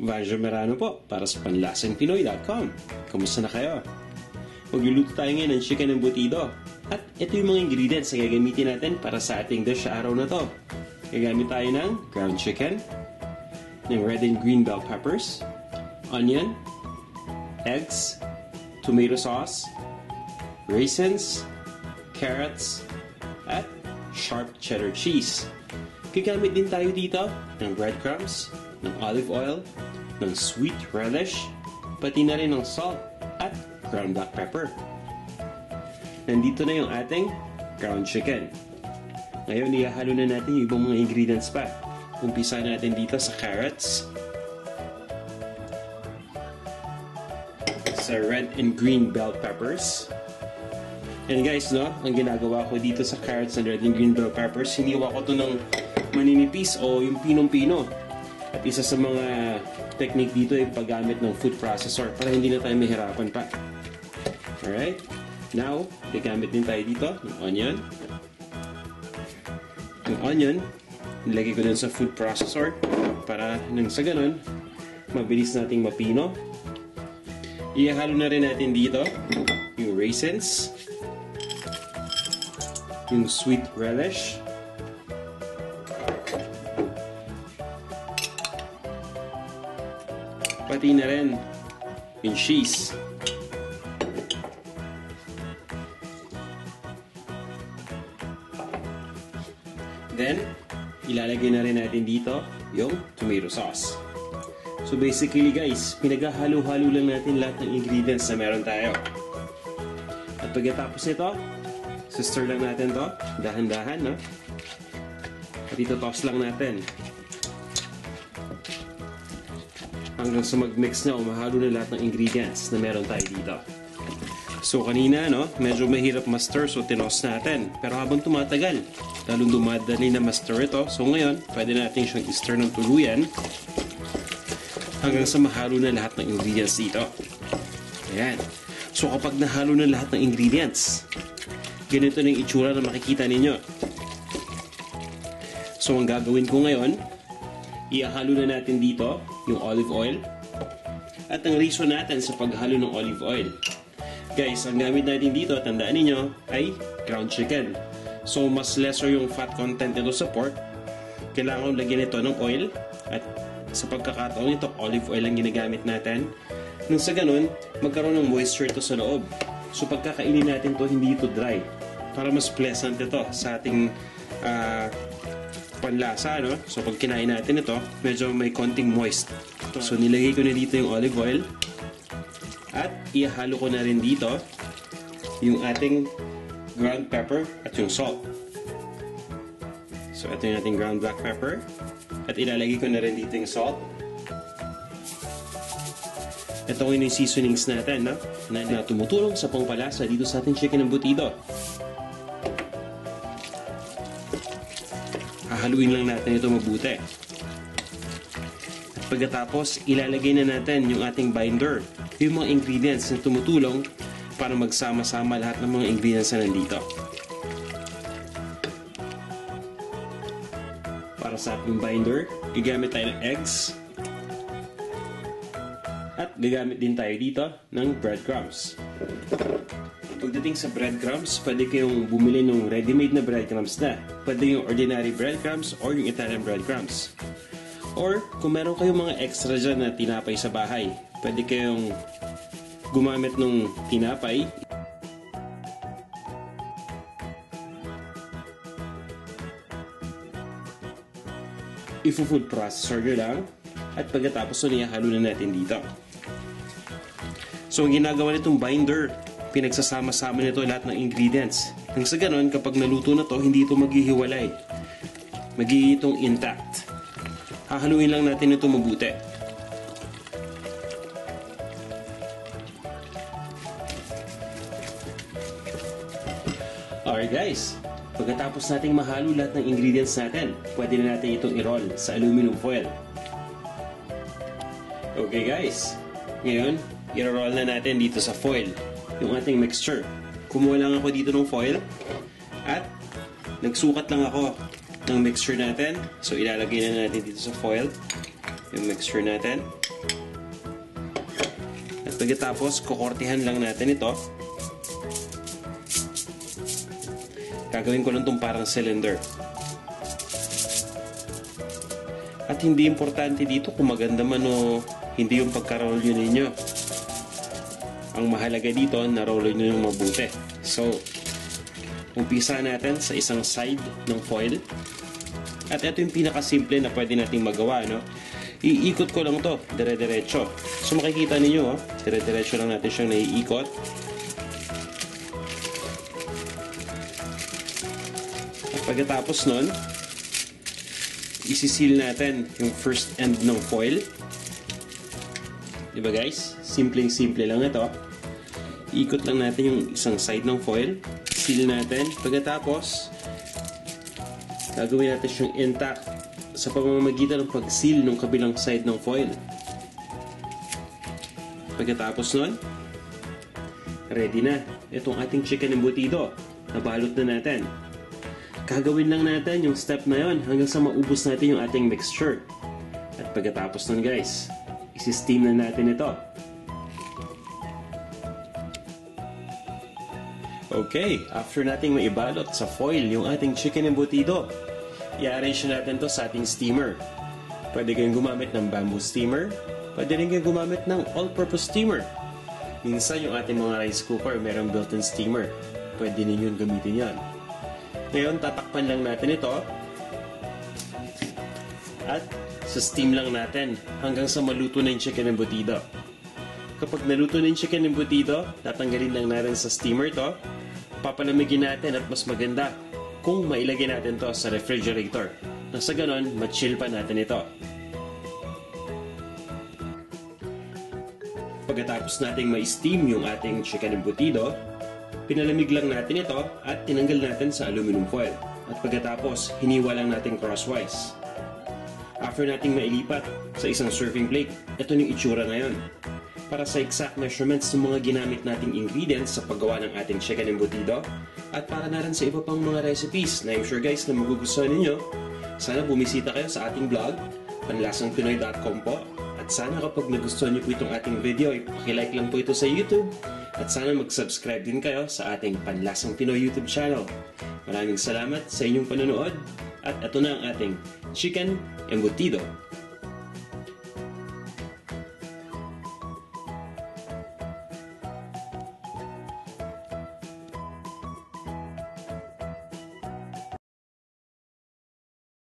Vanjo Merano po para sa panlasangpinoy.com. Kamusta na kayo? Magluluto tayo ngayon ng chicken embutido. At ito yung mga ingredients na gagamitin natin para sa ating dish araw na to. Gagamit tayo ng ground chicken, ng red and green bell peppers, onion, eggs, tomato sauce, raisins, carrots, at sharp cheddar cheese. Gagamit din tayo dito ng breadcrumbs, ng olive oil, ng sweet relish, pati na rin ng salt at ground black pepper. Nandito na yung ating ground chicken. Ngayon, ihahalo na natin yung ibang mga ingredients pa. Umpisa natin dito sa carrots, sa red and green bell peppers, And guys, no, ang ginagawa ko dito sa carrots and red and green bell peppers, hiniwa ko to ng maninipis o yung pinong-pino. At isa sa mga technique dito ay paggamit ng food processor para hindi na tayo mahirapan pa. Alright? Now, gagamit din tayo dito ng onion. Yung onion, nilagay ko din sa food processor para nang sa ganun, mabilis nating mapino. Ihalo na rin natin dito yung raisins yung sweet relish. Pati na rin yung cheese. Then, ilalagay na rin natin dito yung tomato sauce. So basically guys, pinaghahalo-halo lang natin lahat ng ingredients na meron tayo. At pagkatapos nito, Sister lang natin to. Dahan-dahan, no? At ito toss lang natin. Hanggang sa mag-mix na, umahalo na lahat ng ingredients na meron tayo dito. So kanina, no, medyo mahirap master so tinos natin. Pero habang tumatagal, lalong dumadali na master ito. So ngayon, pwede natin siyang i-stir ng tuluyan hanggang sa mahalo na lahat ng ingredients dito. Ayan. So kapag nahalo na lahat ng ingredients, ganito na yung itsura na makikita ninyo. So, ang gagawin ko ngayon, iahalo na natin dito yung olive oil at ang reason natin sa paghalo ng olive oil. Guys, ang gamit natin dito, tandaan ninyo, ay ground chicken. So, mas lesser yung fat content nito sa pork. Kailangan lagyan ito ng oil at sa pagkakataon nito, olive oil ang ginagamit natin. Nang sa ganun, magkaroon ng moisture ito sa loob. So, pagkakainin natin to hindi ito dry. Para mas pleasant ito sa ating uh, panlasa, no? So, pag kinain natin ito, medyo may konting moist. So, nilagay ko na dito yung olive oil. At ihalo ko na rin dito yung ating ground pepper at yung salt. So, ito yung ating ground black pepper. At ilalagay ko na rin dito yung salt. Ito ko yung seasonings natin, no? Na, na tumutulong sa pangpalasa dito sa ating chicken embutido. Hahaluin lang natin ito mabuti. At pagkatapos, ilalagay na natin yung ating binder. Yung mga ingredients na tumutulong para magsama-sama lahat ng mga ingredients na nandito. Para sa ating binder, gagamit tayo ng eggs. At gagamit din tayo dito ng breadcrumbs. Pagdating sa breadcrumbs, pwede kayong bumili ng ready-made na breadcrumbs na. Pwede yung ordinary breadcrumbs or yung Italian breadcrumbs. Or kung meron kayong mga extra dyan na tinapay sa bahay, pwede kayong gumamit ng tinapay. Ifo-food processor nyo lang at pagkatapos nun ihalo na natin dito. So, ang ginagawa nitong binder, pinagsasama-sama nito lahat ng ingredients. Nang sa ganun, kapag naluto na to, hindi ito maghihiwalay. Magiging itong intact. Hahaluin lang natin ito mabuti. Alright guys, pagkatapos nating mahalo lahat ng ingredients natin, pwede na natin itong i-roll sa aluminum foil. Okay guys, ngayon, i-roll na natin dito sa foil yung ating mixture. Kumuha lang ako dito ng foil at nagsukat lang ako ng mixture natin. So ilalagay na natin dito sa foil yung mixture natin. Pagkatapos, kukortihan lang natin ito. Gagawin ko lang itong parang cylinder. At hindi importante dito kung maganda man o hindi yung pagka-roll yun ninyo. Ang mahalaga dito, na-roll nyo yung mabuti. So, umpisa natin sa isang side ng foil. At ito yung pinakasimple na pwede nating magawa, no? Iikot ko lang to, dire-diretso. So makikita ninyo, oh, dire-diretso lang natin siyang naiikot. At pagkatapos nun, isisil natin yung first end ng foil. Diba guys? Simpleng-simple lang ito. Ikot lang natin yung isang side ng foil. Seal natin. Pagkatapos, gagawin natin siyang intact sa pamamagitan ng pag-seal ng kabilang side ng foil. Pagkatapos nun, ready na. Itong ating chicken embutido. Nabalot na natin. Gagawin lang natin yung step na yon hanggang sa maubos natin yung ating mixture. At pagkatapos nun guys, isi-steam na natin ito. Okay, after nating maibalot sa foil yung ating chicken embutido, i-arrange natin to sa ating steamer. Pwede kayong gumamit ng bamboo steamer, pwede rin kayong gumamit ng all-purpose steamer. Minsan yung ating mga rice cooker mayroong built-in steamer. Pwede ninyong gamitin yan. Ngayon, tatakpan lang natin ito. At sa steam lang natin hanggang sa maluto na yung chicken embutido. Kapag naluto na yung chicken embutido, tatanggalin lang natin sa steamer to. Papalamigin natin at mas maganda kung mailagay natin to sa refrigerator. Nang sa ganon, ma-chill pa natin ito. Pagkatapos nating ma-steam yung ating chicken embutido, pinalamig lang natin ito at tinanggal natin sa aluminum foil. At pagkatapos, hiniwa lang natin crosswise. After nating mailipat sa isang serving plate, ito yung itsura ngayon. Para sa exact measurements ng mga ginamit nating ingredients sa paggawa ng ating chicken embutido. At para na rin sa iba pang mga recipes na I'm sure guys na magugustuhan ninyo, sana bumisita kayo sa ating blog, panlasangpinoy.com po. At sana kapag nagustuhan niyo po itong ating video, ipakilike lang po ito sa YouTube. At sana mag-subscribe din kayo sa ating Panlasang Pinoy YouTube channel. Maraming salamat sa inyong panonood. At ito na ang ating Chicken Embutido